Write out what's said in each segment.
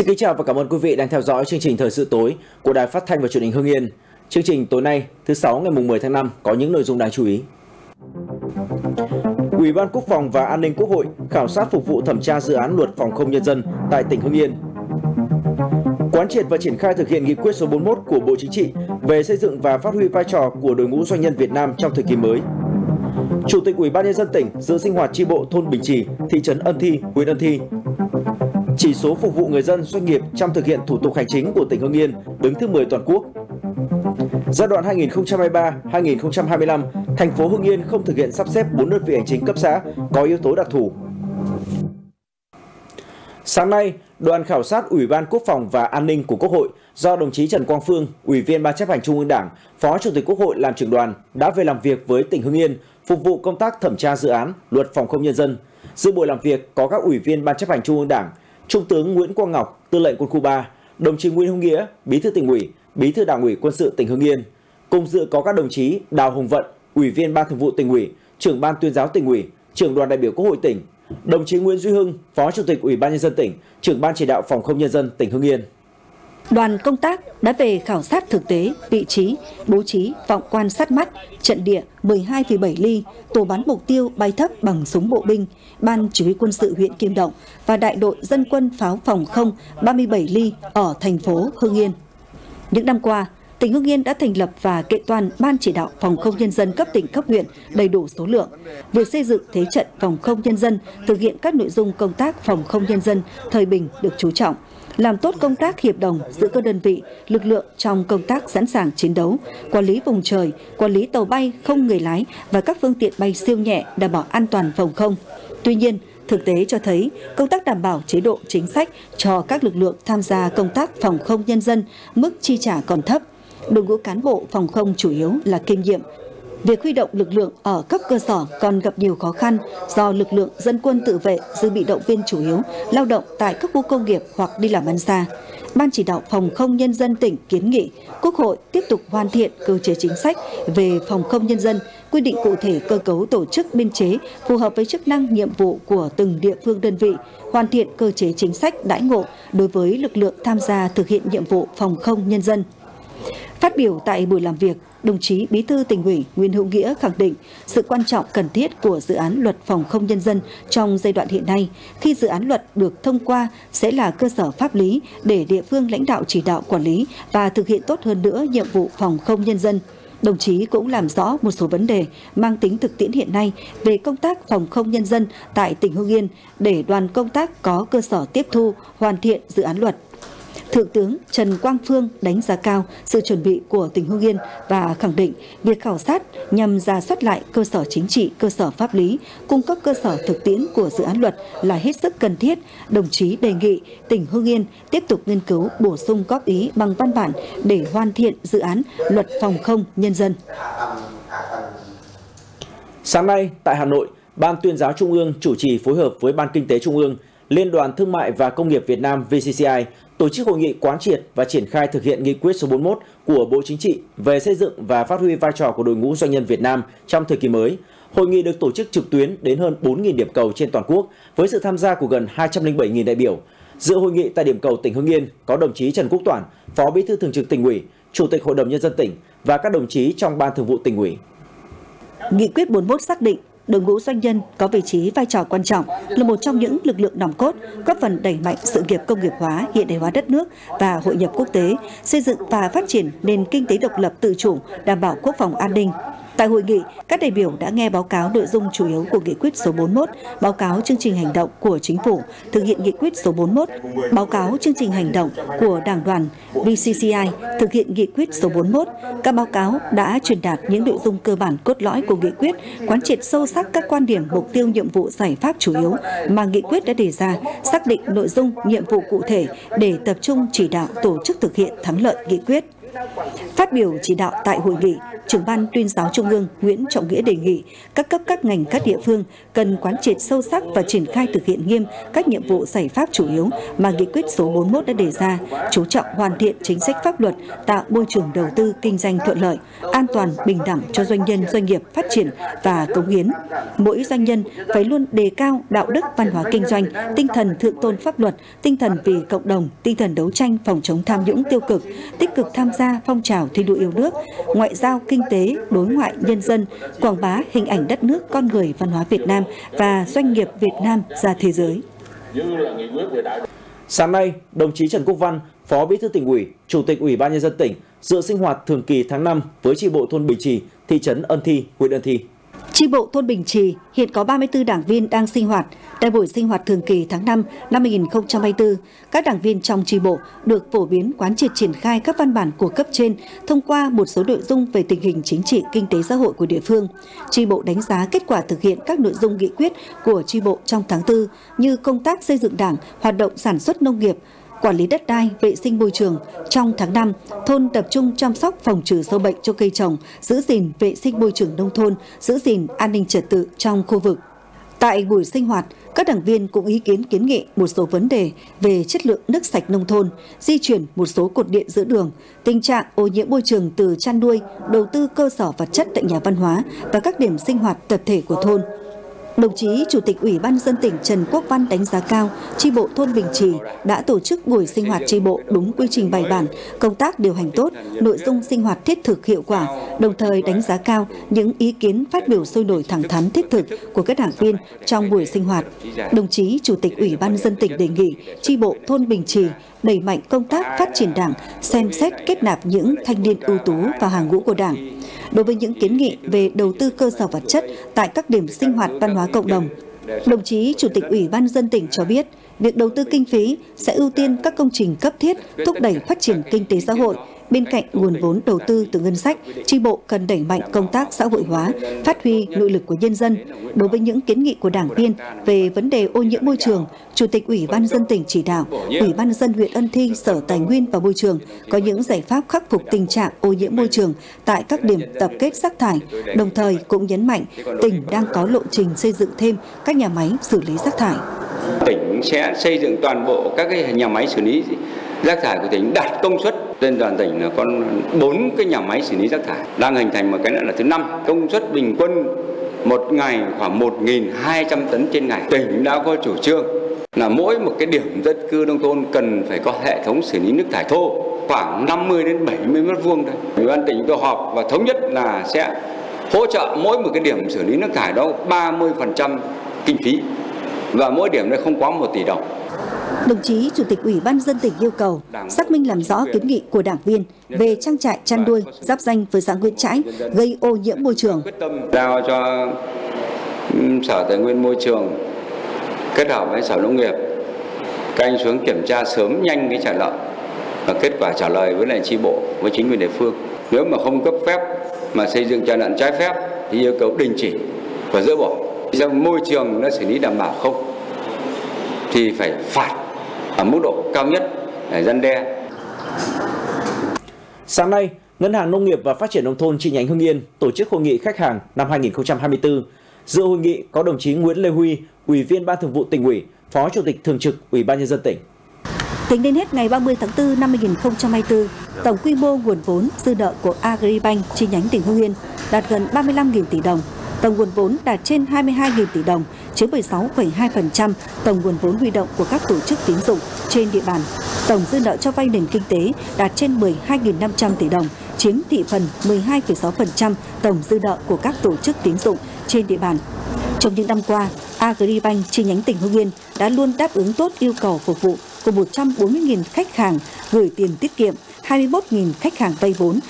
Xin kính chào và cảm ơn quý vị đang theo dõi chương trình Thời sự tối của Đài Phát thanh và Truyền hình Hưng Yên. Chương trình tối nay, thứ sáu ngày 10 tháng 5 có những nội dung đáng chú ý. Ủy ban Quốc phòng và An ninh Quốc hội khảo sát phục vụ thẩm tra dự án luật phòng không nhân dân tại tỉnh Hưng Yên. Quán triệt và triển khai thực hiện nghị quyết số 41 của Bộ Chính trị về xây dựng và phát huy vai trò của đội ngũ doanh nhân Việt Nam trong thời kỳ mới. Chủ tịch Ủy ban nhân dân tỉnh dự sinh hoạt tri bộ thôn Bình Trì, thị trấn Ân Thi, huyện Ân Thi. Chỉ số phục vụ người dân doanh nghiệp trong thực hiện thủ tục hành chính của tỉnh Hưng Yên đứng thứ 10 toàn quốc. Giai đoạn 2023-2025, thành phố Hưng Yên không thực hiện sắp xếp 4 đơn vị hành chính cấp xã có yếu tố đặc thù. Sáng nay, đoàn khảo sát Ủy ban Quốc phòng và An ninh của Quốc hội do đồng chí Trần Quang Phương, Ủy viên Ban chấp hành Trung ương Đảng, Phó Chủ tịch Quốc hội làm trưởng đoàn đã về làm việc với tỉnh Hưng Yên phục vụ công tác thẩm tra dự án Luật phòng không nhân dân. Dự buổi làm việc có các ủy viên Ban chấp hành Trung ương Đảng, Trung tướng Nguyễn Quang Ngọc, Tư lệnh Quân khu 3, đồng chí Nguyễn Hồng Nghĩa, Bí thư tỉnh ủy, Bí thư Đảng ủy Quân sự tỉnh Hưng Yên. Cùng dự có các đồng chí Đào Hồng Vận, Ủy viên Ban Thường vụ tỉnh ủy, Trưởng ban Tuyên giáo tỉnh ủy, Trưởng đoàn đại biểu Quốc hội tỉnh, đồng chí Nguyễn Duy Hưng, Phó Chủ tịch Ủy ban nhân dân tỉnh, Trưởng ban chỉ đạo phòng không nhân dân tỉnh Hưng Yên. Đoàn công tác đã về khảo sát thực tế, vị trí, bố trí, vọng quan sát mắt, trận địa 12,7 ly, tổ bắn mục tiêu bay thấp bằng súng bộ binh, Ban Chỉ huy quân sự huyện Kim Động và đại đội dân quân pháo phòng không 37 ly ở thành phố Hưng Yên. Những năm qua, tỉnh Hưng Yên đã thành lập và kiện toàn Ban chỉ đạo phòng không nhân dân cấp tỉnh cấp huyện đầy đủ số lượng. Việc xây dựng thế trận phòng không nhân dân, thực hiện các nội dung công tác phòng không nhân dân thời bình được chú trọng làm tốt công tác hiệp đồng giữa các đơn vị, lực lượng trong công tác sẵn sàng chiến đấu, quản lý vùng trời, quản lý tàu bay không người lái và các phương tiện bay siêu nhẹ đảm bảo an toàn phòng không. Tuy nhiên, thực tế cho thấy công tác đảm bảo chế độ chính sách cho các lực lượng tham gia công tác phòng không nhân dân mức chi trả còn thấp. Đội ngũ cán bộ phòng không chủ yếu là kinh nghiệm, Việc huy động lực lượng ở cấp cơ sở còn gặp nhiều khó khăn do lực lượng dân quân tự vệ dư bị động viên chủ yếu lao động tại các khu công nghiệp hoặc đi làm ăn xa. Ban chỉ đạo phòng không nhân dân tỉnh kiến nghị Quốc hội tiếp tục hoàn thiện cơ chế chính sách về phòng không nhân dân, quy định cụ thể cơ cấu tổ chức biên chế phù hợp với chức năng nhiệm vụ của từng địa phương đơn vị, hoàn thiện cơ chế chính sách đãi ngộ đối với lực lượng tham gia thực hiện nhiệm vụ phòng không nhân dân. Phát biểu tại buổi làm việc, đồng chí Bí thư tỉnh ủy Nguyễn Hữu Nghĩa khẳng định sự quan trọng cần thiết của dự án luật phòng không nhân dân trong giai đoạn hiện nay khi dự án luật được thông qua sẽ là cơ sở pháp lý để địa phương lãnh đạo chỉ đạo quản lý và thực hiện tốt hơn nữa nhiệm vụ phòng không nhân dân. Đồng chí cũng làm rõ một số vấn đề mang tính thực tiễn hiện nay về công tác phòng không nhân dân tại tỉnh Hưng Yên để đoàn công tác có cơ sở tiếp thu, hoàn thiện dự án luật. Thượng tướng Trần Quang Phương đánh giá cao sự chuẩn bị của tỉnh Hưng Yên và khẳng định việc khảo sát nhằm ra soát lại cơ sở chính trị, cơ sở pháp lý, cung cấp cơ sở thực tiễn của dự án luật là hết sức cần thiết. Đồng chí đề nghị tỉnh Hưng Yên tiếp tục nghiên cứu bổ sung góp ý bằng văn bản để hoàn thiện dự án luật phòng không nhân dân. Sáng nay tại Hà Nội, Ban tuyên giáo Trung ương chủ trì phối hợp với Ban Kinh tế Trung ương Liên đoàn Thương mại và Công nghiệp Việt Nam VCCI tổ chức hội nghị quán triệt và triển khai thực hiện nghị quyết số 41 của Bộ Chính trị về xây dựng và phát huy vai trò của đội ngũ doanh nhân Việt Nam trong thời kỳ mới. Hội nghị được tổ chức trực tuyến đến hơn 4.000 điểm cầu trên toàn quốc với sự tham gia của gần 207.000 đại biểu. Dự hội nghị tại điểm cầu tỉnh Hưng Yên có đồng chí Trần Quốc Toản, Phó Bí thư Thường trực tỉnh ủy, Chủ tịch Hội đồng nhân dân tỉnh và các đồng chí trong ban thường vụ tỉnh ủy. Nghị quyết 41 xác định đội ngũ doanh nhân có vị trí vai trò quan trọng là một trong những lực lượng nòng cốt, góp phần đẩy mạnh sự nghiệp công nghiệp hóa, hiện đại hóa đất nước và hội nhập quốc tế, xây dựng và phát triển nền kinh tế độc lập tự chủ, đảm bảo quốc phòng an ninh. Tại hội nghị, các đại biểu đã nghe báo cáo nội dung chủ yếu của nghị quyết số 41, báo cáo chương trình hành động của chính phủ thực hiện nghị quyết số 41, báo cáo chương trình hành động của Đảng đoàn VCCI thực hiện nghị quyết số 41. Các báo cáo đã truyền đạt những nội dung cơ bản cốt lõi của nghị quyết, quán triệt sâu sắc các quan điểm mục tiêu nhiệm vụ giải pháp chủ yếu mà nghị quyết đã đề ra, xác định nội dung nhiệm vụ cụ thể để tập trung chỉ đạo tổ chức thực hiện thắng lợi nghị quyết. Phát biểu chỉ đạo tại hội nghị, trưởng ban tuyên giáo Trung ương Nguyễn Trọng Nghĩa đề nghị các cấp các ngành các địa phương cần quán triệt sâu sắc và triển khai thực hiện nghiêm các nhiệm vụ giải pháp chủ yếu mà nghị quyết số 41 đã đề ra, chú trọng hoàn thiện chính sách pháp luật, tạo môi trường đầu tư kinh doanh thuận lợi, an toàn, bình đẳng cho doanh nhân doanh nghiệp phát triển và cống hiến. Mỗi doanh nhân phải luôn đề cao đạo đức văn hóa kinh doanh, tinh thần thượng tôn pháp luật, tinh thần vì cộng đồng, tinh thần đấu tranh phòng chống tham nhũng tiêu cực, tích cực tham gia phong trào thi đua yêu nước, ngoại giao kinh tế, đối ngoại nhân dân, quảng bá hình ảnh đất nước, con người, văn hóa Việt Nam và doanh nghiệp Việt Nam ra thế giới. Sáng nay, đồng chí Trần Quốc Văn, Phó Bí thư tỉnh ủy, Chủ tịch Ủy ban nhân dân tỉnh dự sinh hoạt thường kỳ tháng 5 với chi bộ thôn Bình Trì, thị trấn Ân Thi, huyện Ân Thi. Chi bộ thôn Bình Trì hiện có 34 đảng viên đang sinh hoạt. Tại buổi sinh hoạt thường kỳ tháng 5 năm 2024, các đảng viên trong chi bộ được phổ biến quán triệt triển khai các văn bản của cấp trên thông qua một số nội dung về tình hình chính trị, kinh tế xã hội của địa phương. Chi bộ đánh giá kết quả thực hiện các nội dung nghị quyết của chi bộ trong tháng 4 như công tác xây dựng đảng, hoạt động sản xuất nông nghiệp, quản lý đất đai, vệ sinh môi trường. Trong tháng 5, thôn tập trung chăm sóc phòng trừ sâu bệnh cho cây trồng, giữ gìn vệ sinh môi trường nông thôn, giữ gìn an ninh trật tự trong khu vực. Tại buổi sinh hoạt, các đảng viên cũng ý kiến kiến nghị một số vấn đề về chất lượng nước sạch nông thôn, di chuyển một số cột điện giữa đường, tình trạng ô nhiễm môi trường từ chăn nuôi, đầu tư cơ sở vật chất tại nhà văn hóa và các điểm sinh hoạt tập thể của thôn. Đồng chí Chủ tịch Ủy ban dân tỉnh Trần Quốc Văn đánh giá cao tri bộ thôn Bình Trì đã tổ chức buổi sinh hoạt tri bộ đúng quy trình bài bản, công tác điều hành tốt, nội dung sinh hoạt thiết thực hiệu quả, đồng thời đánh giá cao những ý kiến phát biểu sôi nổi thẳng thắn thiết thực của các đảng viên trong buổi sinh hoạt. Đồng chí Chủ tịch Ủy ban dân tỉnh đề nghị tri bộ thôn Bình Trì đẩy mạnh công tác phát triển đảng, xem xét kết nạp những thanh niên ưu tú vào hàng ngũ của đảng đối với những kiến nghị về đầu tư cơ sở vật chất tại các điểm sinh hoạt văn hóa cộng đồng. Đồng chí Chủ tịch Ủy ban dân tỉnh cho biết, việc đầu tư kinh phí sẽ ưu tiên các công trình cấp thiết thúc đẩy phát triển kinh tế xã hội, Bên cạnh nguồn vốn đầu tư từ ngân sách, tri bộ cần đẩy mạnh công tác xã hội hóa, phát huy nội lực của nhân dân. Đối với những kiến nghị của đảng viên về vấn đề ô nhiễm môi trường, Chủ tịch Ủy ban dân tỉnh chỉ đạo Ủy ban dân huyện Ân Thi, Sở Tài nguyên và Môi trường có những giải pháp khắc phục tình trạng ô nhiễm môi trường tại các điểm tập kết rác thải, đồng thời cũng nhấn mạnh tỉnh đang có lộ trình xây dựng thêm các nhà máy xử lý rác thải. Tỉnh sẽ xây dựng toàn bộ các cái nhà máy xử lý rác thải của tỉnh đạt công suất trên toàn tỉnh là con bốn cái nhà máy xử lý rác thải, đang hình thành một cái nữa là thứ năm công suất bình quân một ngày khoảng 1.200 tấn trên ngày tỉnh đã có chủ trương là mỗi một cái điểm dân cư nông thôn cần phải có hệ thống xử lý nước thải thô, khoảng 50 đến 70 mét vuông thôi. Ủy ban tỉnh tôi họp và thống nhất là sẽ hỗ trợ mỗi một cái điểm xử lý nước thải đó 30% kinh phí và mỗi điểm đây không quá 1 tỷ đồng. Đồng chí Chủ tịch Ủy ban dân tỉnh yêu cầu xác minh làm rõ kiến nghị của đảng viên về trang trại chăn nuôi giáp danh với xã Nguyễn Trãi gây ô nhiễm môi trường. Giao cho Sở Tài nguyên Môi trường kết hợp với Sở Nông nghiệp các anh xuống kiểm tra sớm nhanh cái trả lợn và kết quả trả lời với lại chi bộ với chính quyền địa phương. Nếu mà không cấp phép mà xây dựng trà lợn trái phép thì yêu cầu đình chỉ và dỡ bỏ. Môi trường nó xử lý đảm bảo không thì phải phạt ở mức độ cao nhất để dân đe. Sáng nay, Ngân hàng Nông nghiệp và Phát triển Nông thôn chi nhánh Hưng Yên tổ chức hội nghị khách hàng năm 2024. Dự hội nghị có đồng chí Nguyễn Lê Huy, Ủy viên Ban Thường vụ tỉnh ủy, Phó Chủ tịch Thường trực Ủy ban Nhân dân tỉnh. Tính đến hết ngày 30 tháng 4 năm 2024, tổng quy mô nguồn vốn dư nợ của Agribank chi nhánh tỉnh Hưng Yên đạt gần 35.000 tỷ đồng, tổng nguồn vốn đạt trên 22.000 tỷ đồng, chiếm 16,2% tổng nguồn vốn huy động của các tổ chức tín dụng trên địa bàn. Tổng dư nợ cho vay nền kinh tế đạt trên 12.500 tỷ đồng, chiếm thị phần 12,6% tổng dư nợ của các tổ chức tín dụng trên địa bàn. Trong những năm qua, Agribank chi nhánh tỉnh Hưng Yên đã luôn đáp ứng tốt yêu cầu phục vụ của 140.000 khách hàng gửi tiền tiết kiệm, 21.000 khách hàng vay vốn,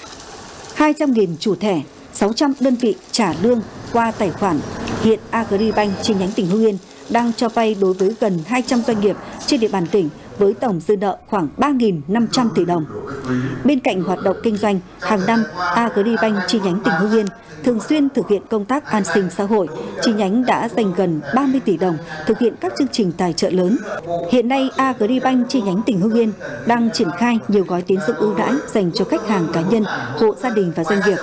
200.000 chủ thẻ, 600 đơn vị trả lương qua tài khoản. Hiện Agribank chi nhánh tỉnh Hưng Yên đang cho vay đối với gần 200 doanh nghiệp trên địa bàn tỉnh với tổng dư nợ khoảng 3.500 tỷ đồng. Bên cạnh hoạt động kinh doanh, hàng năm Agribank chi nhánh tỉnh Hưng Yên thường xuyên thực hiện công tác an sinh xã hội. Chi nhánh đã dành gần 30 tỷ đồng thực hiện các chương trình tài trợ lớn. Hiện nay, Agribank chi nhánh tỉnh Hưng Yên đang triển khai nhiều gói tín dụng ưu đãi dành cho khách hàng cá nhân, hộ gia đình và doanh nghiệp.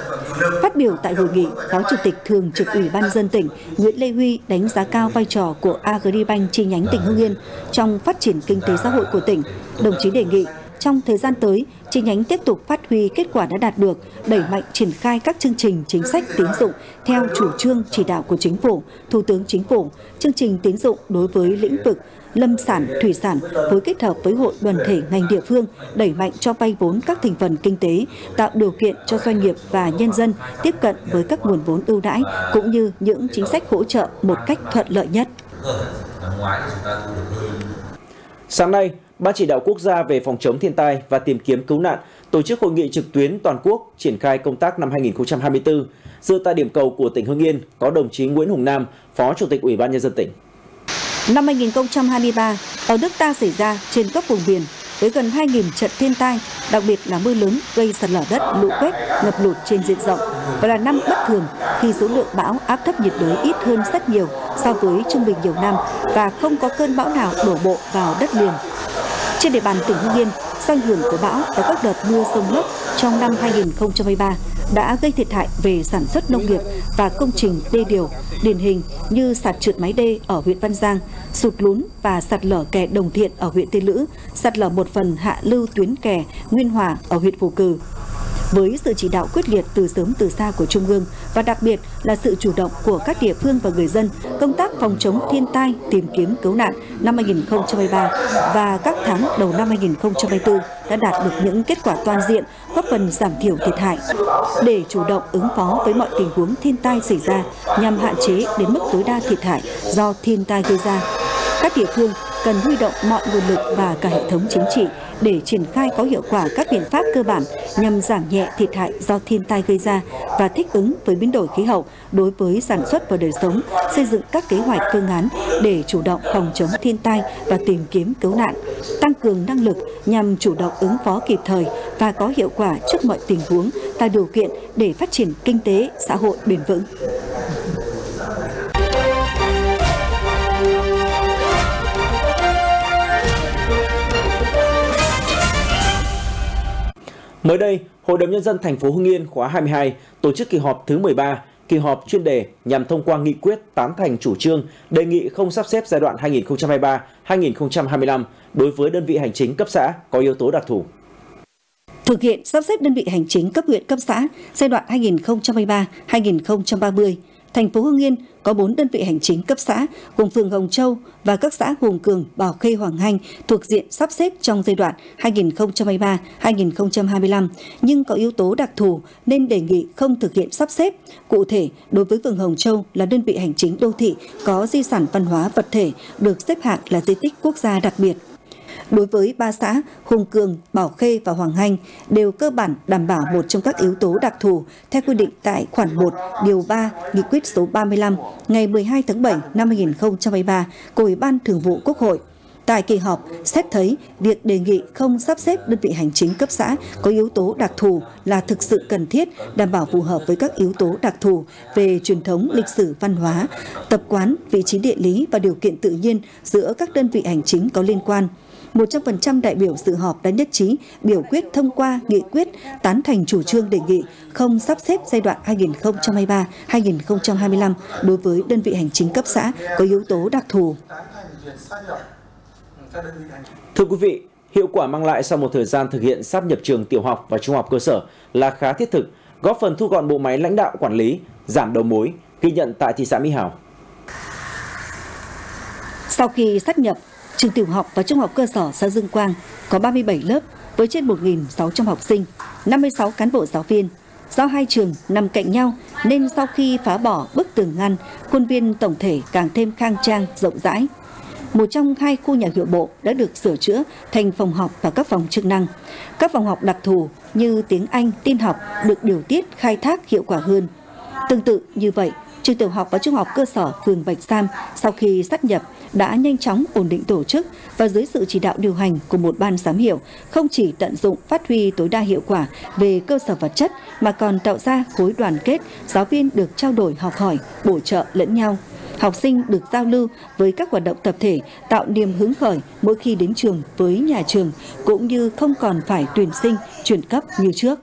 Phát biểu tại hội nghị, Phó Chủ tịch Thường trực Ủy ban dân tỉnh Nguyễn Lê Huy đánh giá cao vai trò của Agribank chi nhánh tỉnh Hưng Yên trong phát triển kinh tế xã hội của tỉnh. Đồng chí đề nghị trong thời gian tới, chi nhánh tiếp tục phát huy kết quả đã đạt được, đẩy mạnh triển khai các chương trình chính sách tín dụng theo chủ trương chỉ đạo của chính phủ, Thủ tướng Chính phủ, chương trình tín dụng đối với lĩnh vực lâm sản, thủy sản với kết hợp với hội đoàn thể ngành địa phương đẩy mạnh cho vay vốn các thành phần kinh tế, tạo điều kiện cho doanh nghiệp và nhân dân tiếp cận với các nguồn vốn ưu đãi cũng như những chính sách hỗ trợ một cách thuận lợi nhất. Sáng nay, Ban chỉ đạo quốc gia về phòng chống thiên tai và tìm kiếm cứu nạn tổ chức hội nghị trực tuyến toàn quốc triển khai công tác năm 2024. Dự tại điểm cầu của tỉnh Hưng Yên có đồng chí Nguyễn Hùng Nam, Phó Chủ tịch Ủy ban nhân dân tỉnh. Năm 2023, ở nước ta xảy ra trên các vùng biển với gần 2.000 trận thiên tai, đặc biệt là mưa lớn gây sạt lở đất, lũ quét, ngập lụt trên diện rộng và là năm bất thường khi số lượng bão áp thấp nhiệt đới ít hơn rất nhiều so với trung bình nhiều năm và không có cơn bão nào đổ bộ vào đất liền. Trên địa bàn tỉnh Hưng Yên, do ảnh hưởng của bão và các đợt mưa sông lốc trong năm 2023 đã gây thiệt hại về sản xuất nông nghiệp và công trình đê điều, điển hình như sạt trượt máy đê ở huyện Văn Giang, sụt lún và sạt lở kè Đồng Thiện ở huyện Tiên Lữ, sạt lở một phần hạ lưu tuyến kè Nguyên Hòa ở huyện Phù Cử. Với sự chỉ đạo quyết liệt từ sớm từ xa của Trung ương và đặc biệt là sự chủ động của các địa phương và người dân, công tác phòng chống thiên tai, tìm kiếm cứu nạn năm 2023 và các tháng đầu năm 2024 đã đạt được những kết quả toàn diện, góp phần giảm thiểu thiệt hại. Để chủ động ứng phó với mọi tình huống thiên tai xảy ra nhằm hạn chế đến mức tối đa thiệt hại do thiên tai gây ra, các địa phương cần huy động mọi nguồn lực và cả hệ thống chính trị để triển khai có hiệu quả các biện pháp cơ bản nhằm giảm nhẹ thiệt hại do thiên tai gây ra và thích ứng với biến đổi khí hậu đối với sản xuất và đời sống, xây dựng các kế hoạch phương án để chủ động phòng chống thiên tai và tìm kiếm cứu nạn, tăng cường năng lực nhằm chủ động ứng phó kịp thời và có hiệu quả trước mọi tình huống, tạo điều kiện để phát triển kinh tế, xã hội bền vững. Mới đây, Hội đồng nhân dân thành phố Hưng Yên khóa 22 tổ chức kỳ họp thứ 13, kỳ họp chuyên đề nhằm thông qua nghị quyết tán thành chủ trương đề nghị không sắp xếp giai đoạn 2023-2025 đối với đơn vị hành chính cấp xã có yếu tố đặc thù. Thực hiện sắp xếp đơn vị hành chính cấp huyện cấp xã giai đoạn 2023-2030 thành phố Hưng Yên có 4 đơn vị hành chính cấp xã gồm phường Hồng Châu và các xã Hùng Cường, Bảo Khê, Hoàng Hanh thuộc diện sắp xếp trong giai đoạn 2023-2025 nhưng có yếu tố đặc thù nên đề nghị không thực hiện sắp xếp. Cụ thể, đối với phường Hồng Châu là đơn vị hành chính đô thị có di sản văn hóa vật thể được xếp hạng là di tích quốc gia đặc biệt đối với ba xã Hùng Cường, Bảo Khê và Hoàng Hanh đều cơ bản đảm bảo một trong các yếu tố đặc thù theo quy định tại khoản 1 điều 3 Nghị quyết số 35 ngày 12 tháng 7 năm 2023 của Ủy ban Thường vụ Quốc hội. Tại kỳ họp, xét thấy việc đề nghị không sắp xếp đơn vị hành chính cấp xã có yếu tố đặc thù là thực sự cần thiết, đảm bảo phù hợp với các yếu tố đặc thù về truyền thống, lịch sử, văn hóa, tập quán, vị trí địa lý và điều kiện tự nhiên giữa các đơn vị hành chính có liên quan. 100% đại biểu dự họp đã nhất trí biểu quyết thông qua nghị quyết tán thành chủ trương đề nghị không sắp xếp giai đoạn 2023-2025 đối với đơn vị hành chính cấp xã có yếu tố đặc thù. Thưa quý vị, hiệu quả mang lại sau một thời gian thực hiện sắp nhập trường tiểu học và trung học cơ sở là khá thiết thực, góp phần thu gọn bộ máy lãnh đạo quản lý, giảm đầu mối, ghi nhận tại thị xã Mỹ Hào. Sau khi sát nhập, Trường tiểu học và trung học cơ sở xã Dương Quang có 37 lớp với trên 1.600 học sinh, 56 cán bộ giáo viên. Do hai trường nằm cạnh nhau nên sau khi phá bỏ bức tường ngăn, khuôn viên tổng thể càng thêm khang trang, rộng rãi. Một trong hai khu nhà hiệu bộ đã được sửa chữa thành phòng học và các phòng chức năng. Các phòng học đặc thù như tiếng Anh, tin học được điều tiết khai thác hiệu quả hơn. Tương tự như vậy, trường tiểu học và trung học cơ sở phường Bạch Sam sau khi sát nhập đã nhanh chóng ổn định tổ chức và dưới sự chỉ đạo điều hành của một ban giám hiệu, không chỉ tận dụng phát huy tối đa hiệu quả về cơ sở vật chất mà còn tạo ra khối đoàn kết, giáo viên được trao đổi học hỏi, bổ trợ lẫn nhau. Học sinh được giao lưu với các hoạt động tập thể, tạo niềm hứng khởi mỗi khi đến trường với nhà trường, cũng như không còn phải tuyển sinh, chuyển cấp như trước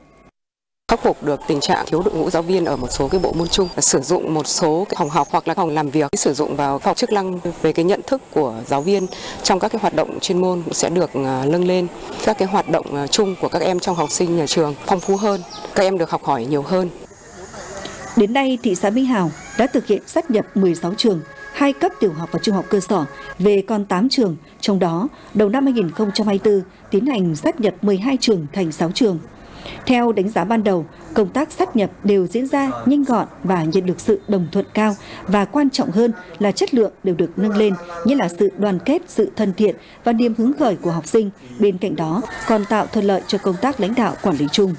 khắc phục được tình trạng thiếu đội ngũ giáo viên ở một số cái bộ môn chung sử dụng một số cái phòng học hoặc là phòng làm việc. Sử dụng vào phòng chức năng về cái nhận thức của giáo viên trong các cái hoạt động chuyên môn sẽ được à, nâng lên. Các cái hoạt động à, chung của các em trong học sinh nhà trường phong phú hơn các em được học hỏi nhiều hơn. Đến nay, thị xã Minh Hào đã thực hiện sát nhập 16 trường, hai cấp tiểu học và trung học cơ sở về còn 8 trường, trong đó đầu năm 2024 tiến hành sát nhập 12 trường thành 6 trường. Theo đánh giá ban đầu, công tác sát nhập đều diễn ra nhanh gọn và nhận được sự đồng thuận cao và quan trọng hơn là chất lượng đều được nâng lên, như là sự đoàn kết, sự thân thiện và niềm hứng khởi của học sinh. Bên cạnh đó, còn tạo thuận lợi cho công tác lãnh đạo quản lý chung.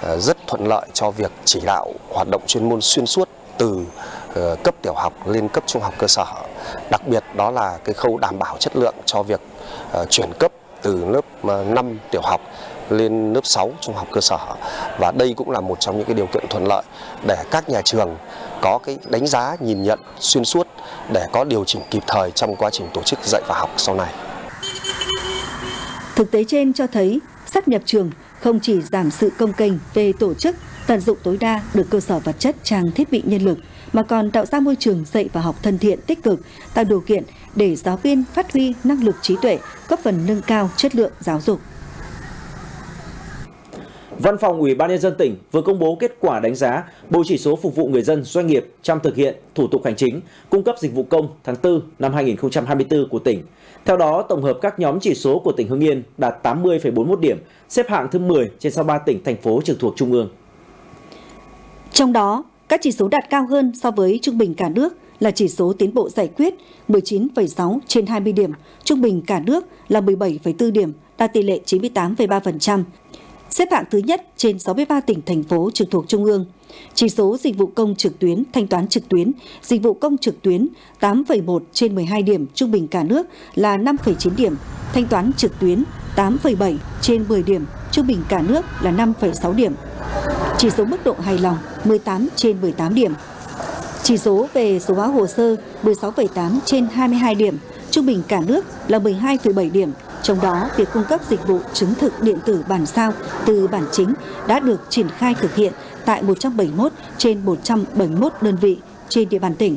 Ờ, rất thuận lợi cho việc chỉ đạo hoạt động chuyên môn xuyên suốt từ ờ, cấp tiểu học lên cấp trung học cơ sở. Đặc biệt đó là cái khâu đảm bảo chất lượng cho việc ờ, chuyển cấp từ lớp 5 tiểu học lên lớp 6 trung học cơ sở và đây cũng là một trong những cái điều kiện thuận lợi để các nhà trường có cái đánh giá nhìn nhận xuyên suốt để có điều chỉnh kịp thời trong quá trình tổ chức dạy và học sau này. Thực tế trên cho thấy sắp nhập trường không chỉ giảm sự công kênh về tổ chức, tận dụng tối đa được cơ sở vật chất trang thiết bị nhân lực, mà còn tạo ra môi trường dạy và học thân thiện tích cực, tạo điều kiện để giáo viên phát huy năng lực trí tuệ, góp phần nâng cao chất lượng giáo dục. Văn phòng Ủy ban nhân dân tỉnh vừa công bố kết quả đánh giá bộ chỉ số phục vụ người dân doanh nghiệp trong thực hiện thủ tục hành chính, cung cấp dịch vụ công tháng 4 năm 2024 của tỉnh. Theo đó, tổng hợp các nhóm chỉ số của tỉnh Hưng Yên đạt 80,41 điểm, xếp hạng thứ 10 trên 63 tỉnh thành phố trực thuộc trung ương. Trong đó, các chỉ số đạt cao hơn so với trung bình cả nước là chỉ số tiến bộ giải quyết 19,6 trên 20 điểm, trung bình cả nước là 17,4 điểm, đạt tỷ lệ 98,3%, xếp hạng thứ nhất trên 63 tỉnh thành phố trực thuộc Trung ương. Chỉ số dịch vụ công trực tuyến, thanh toán trực tuyến, dịch vụ công trực tuyến 8,1 trên 12 điểm, trung bình cả nước là 5,9 điểm, thanh toán trực tuyến 8,7 trên 10 điểm, trung bình cả nước là 5,6 điểm. Chỉ số mức độ hài lòng 18 trên 18 điểm. Chỉ số về số hóa hồ sơ 16,8 trên 22 điểm, trung bình cả nước là 12,7 điểm, trong đó, việc cung cấp dịch vụ chứng thực điện tử bản sao từ bản chính đã được triển khai thực hiện tại 171 trên 171 đơn vị trên địa bàn tỉnh.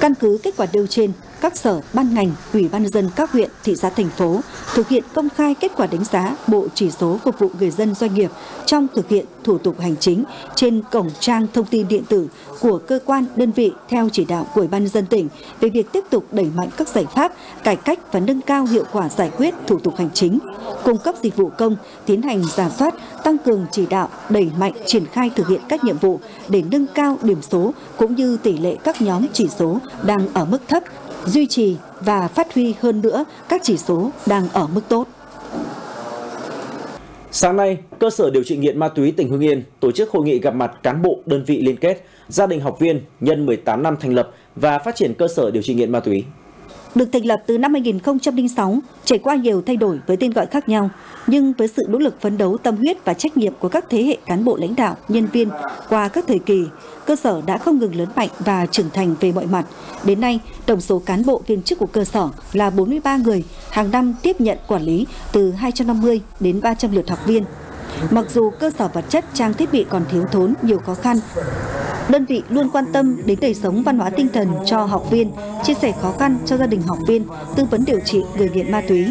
Căn cứ kết quả nêu trên, các sở, ban ngành, ủy ban dân các huyện, thị xã, thành phố thực hiện công khai kết quả đánh giá bộ chỉ số phục vụ người dân doanh nghiệp trong thực hiện thủ tục hành chính trên cổng trang thông tin điện tử của cơ quan đơn vị theo chỉ đạo của ủy ban dân tỉnh về việc tiếp tục đẩy mạnh các giải pháp cải cách và nâng cao hiệu quả giải quyết thủ tục hành chính, cung cấp dịch vụ công, tiến hành giả soát, tăng cường chỉ đạo, đẩy mạnh triển khai thực hiện các nhiệm vụ để nâng cao điểm số cũng như tỷ lệ các nhóm chỉ số đang ở mức thấp duy trì và phát huy hơn nữa các chỉ số đang ở mức tốt. Sáng nay, cơ sở điều trị nghiện ma túy tỉnh Hưng Yên tổ chức hội nghị gặp mặt cán bộ đơn vị liên kết, gia đình học viên nhân 18 năm thành lập và phát triển cơ sở điều trị nghiện ma túy. Được thành lập từ năm 2006, trải qua nhiều thay đổi với tên gọi khác nhau, nhưng với sự nỗ lực phấn đấu tâm huyết và trách nhiệm của các thế hệ cán bộ lãnh đạo, nhân viên qua các thời kỳ, cơ sở đã không ngừng lớn mạnh và trưởng thành về mọi mặt. Đến nay, tổng số cán bộ viên chức của cơ sở là 43 người, hàng năm tiếp nhận quản lý từ 250 đến 300 lượt học viên. Mặc dù cơ sở vật chất trang thiết bị còn thiếu thốn nhiều khó khăn, đơn vị luôn quan tâm đến đời sống văn hóa tinh thần cho học viên, chia sẻ khó khăn cho gia đình học viên, tư vấn điều trị người nghiện ma túy.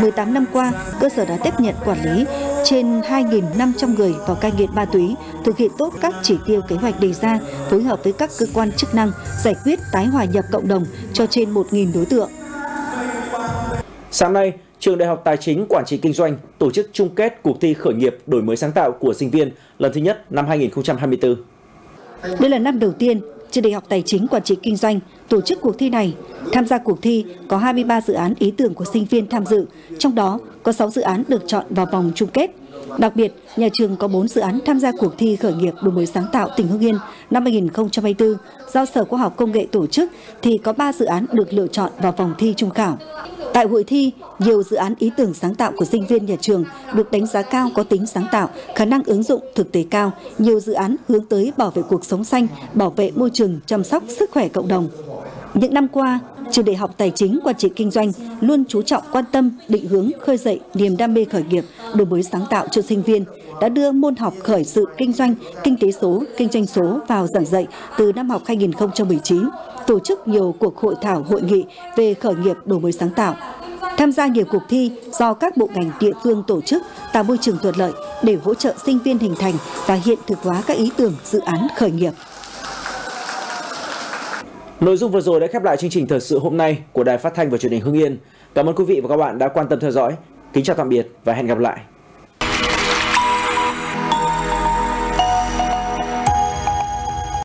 18 năm qua, cơ sở đã tiếp nhận quản lý trên 2.500 người vào cai nghiện ma túy, thực hiện tốt các chỉ tiêu kế hoạch đề ra, phối hợp với các cơ quan chức năng giải quyết tái hòa nhập cộng đồng cho trên 1.000 đối tượng. Sáng nay, Trường Đại học Tài chính Quản trị Kinh doanh tổ chức chung kết cuộc thi khởi nghiệp đổi mới sáng tạo của sinh viên lần thứ nhất năm 2024. Đây là năm đầu tiên Trường Đại học Tài chính Quản trị Kinh doanh tổ chức cuộc thi này. Tham gia cuộc thi có 23 dự án ý tưởng của sinh viên tham dự, trong đó có 6 dự án được chọn vào vòng chung kết. Đặc biệt, nhà trường có 4 dự án tham gia cuộc thi khởi nghiệp đổi mới sáng tạo tỉnh Hưng Yên năm 2024 do Sở Khoa học Công nghệ tổ chức thì có 3 dự án được lựa chọn vào vòng thi trung khảo. Tại hội thi, nhiều dự án ý tưởng sáng tạo của sinh viên nhà trường được đánh giá cao có tính sáng tạo, khả năng ứng dụng thực tế cao, nhiều dự án hướng tới bảo vệ cuộc sống xanh, bảo vệ môi trường, chăm sóc sức khỏe cộng đồng. Những năm qua, Trường Đại học Tài chính Quản trị Kinh doanh luôn chú trọng quan tâm, định hướng, khơi dậy niềm đam mê khởi nghiệp, đổi mới sáng tạo cho sinh viên, đã đưa môn học khởi sự kinh doanh, kinh tế số, kinh doanh số vào giảng dạy từ năm học 2019, tổ chức nhiều cuộc hội thảo hội nghị về khởi nghiệp đổi mới sáng tạo. Tham gia nhiều cuộc thi do các bộ ngành địa phương tổ chức tạo môi trường thuận lợi để hỗ trợ sinh viên hình thành và hiện thực hóa các ý tưởng dự án khởi nghiệp. Nội dung vừa rồi đã khép lại chương trình thời sự hôm nay của Đài Phát thanh và Truyền hình Hưng Yên. Cảm ơn quý vị và các bạn đã quan tâm theo dõi. Kính chào tạm biệt và hẹn gặp lại.